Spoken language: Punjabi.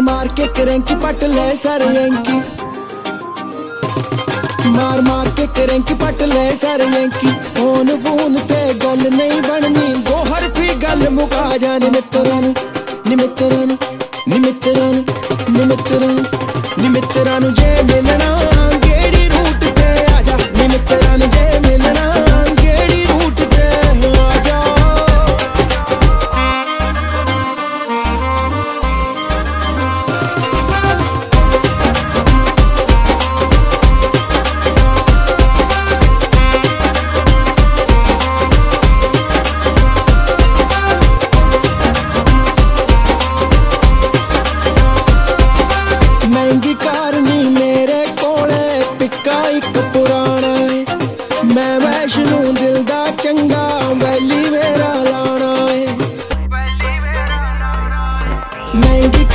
ਮਾਰ ਕੇ ਕਰੰਕੀ ਪੱਟ ਲੈ ਸਾਰੇ ਯੰਕੀ। ਮਾਰ ਮਾਰ ਕੇ ਕਰੰਕੀ ਪੱਟ ਲੈ ਸਾਰੇ ਫੋਨ ਫੋਨ ਤੇ ਗੱਲ ਨਹੀਂ ਬਣਨੀ। ਦੋ ਹਰਫੀ ਗੱਲ ਮੁਕਾ ਜਾਣ ਮਿੱਤਰਾਂ ਨੂੰ। ਨੀ ਨੂੰ ਨੀ ਨੂੰ ਨੀ ਮਿੱਤਰਾਂ ਨੂੰ ਨੀ ਨੂੰ ਜੇ ਮਿਲਣਾ Maybe